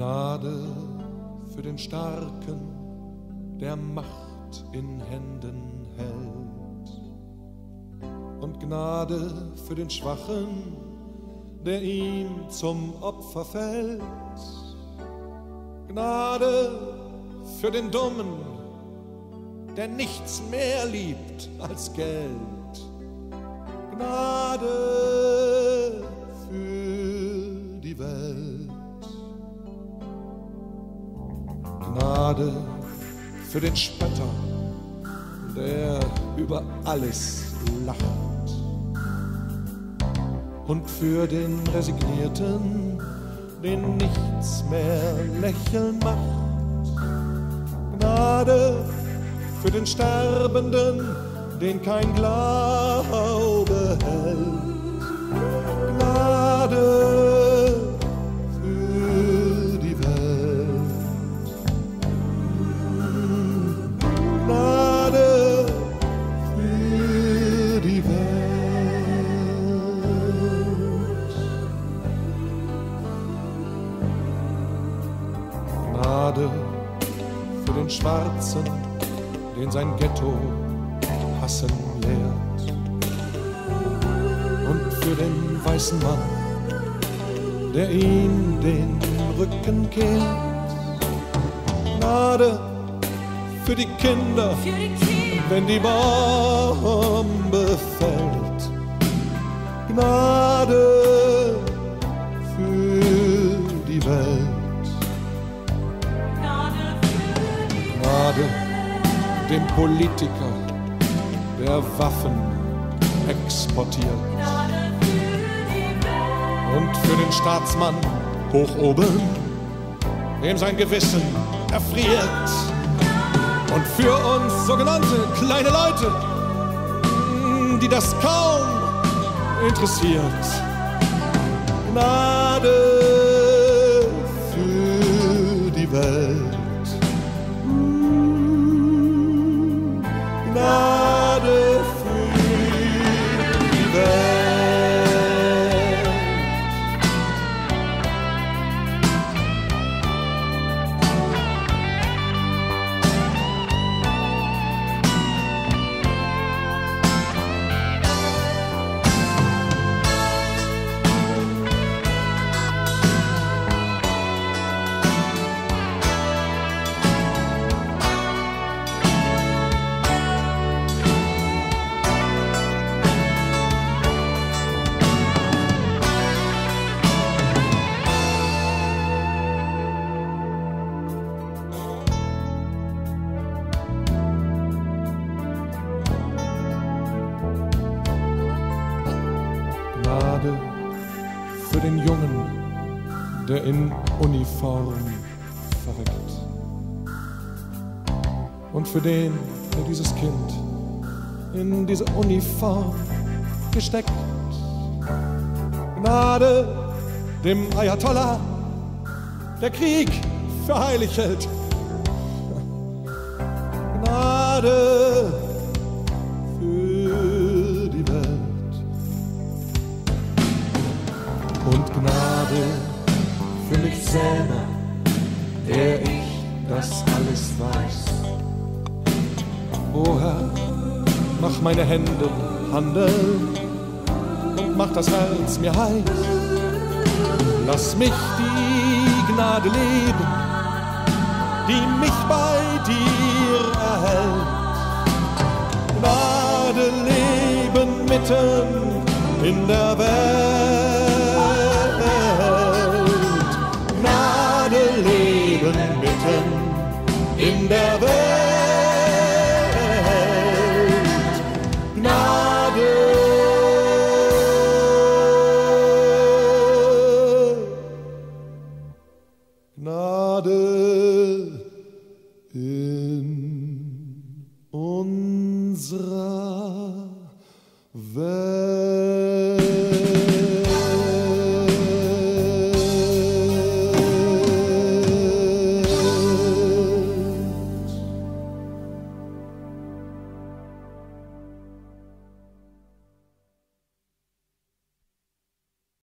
Gnade für den Starken, der Macht in Händen hält. Und Gnade für den Schwachen, der ihm zum Opfer fällt. Gnade für den Dummen, der nichts mehr liebt als Geld. Gnade Gnade für den Spötter, der über alles lacht. Und für den Resignierten, den nichts mehr lächeln macht. Gnade für den Sterbenden, den kein Glaube hält. Gnade Gnade für den Schwarzen, den sein Ghetto hassen lehrt. Und für den weißen Mann, der ihm den Rücken kehrt. Gnade für die Kinder, Für die Kinder, wenn die Bombe fällt. Gnade Politiker, der Waffen exportiert. Für. Und für den Staatsmann hoch oben, dem sein Gewissen erfriert. Und für uns sogenannte kleine Leute, die das kaum interessiert. Gnade Gnade für den Jungen, der in Uniform verreckt. Und für den, der dieses Kind in diese Uniform gesteckt. Gnade dem Ayatollah, der Krieg für heilig hält. Gnade mich selber, der ich das alles weiß. O Herr, mach meine Hände handeln und mach das Herz mir heiß. Lass mich die Gnade leben, die mich bei dir erhält. Gnade leben mitten in der Welt. Mitten in der Welt. Gnade. Gnade